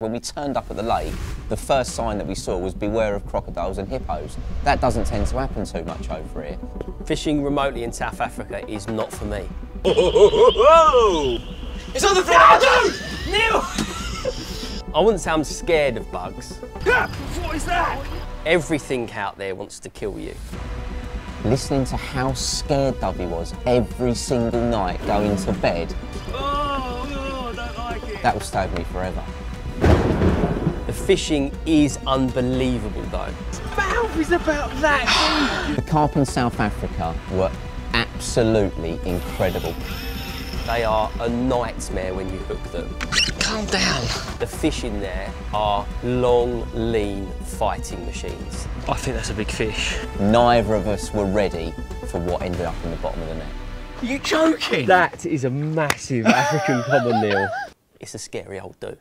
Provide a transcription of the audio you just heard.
When we turned up at the lake, the first sign that we saw was beware of crocodiles and hippos. That doesn't tend to happen too much over here. Fishing remotely in South Africa is not for me. It's on the floor! Neil! I wouldn't say I'm scared of bugs. What is that? Everything out there wants to kill you. Listening to how scared Dovey was every single night going to bed, Oh, oh, I don't like it. that will stay with me forever. The fishing is unbelievable though. Mouth is about that The carp in South Africa were absolutely incredible. They are a nightmare when you hook them. Calm down. The fish in there are long, lean fighting machines. I think that's a big fish. Neither of us were ready for what ended up in the bottom of the net. Are you joking? That is a massive African common meal. It's a scary old do.